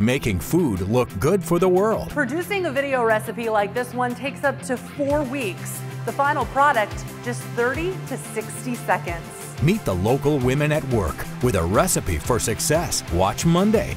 making food look good for the world. Producing a video recipe like this one takes up to four weeks. The final product, just 30 to 60 seconds. Meet the local women at work with a recipe for success. Watch Monday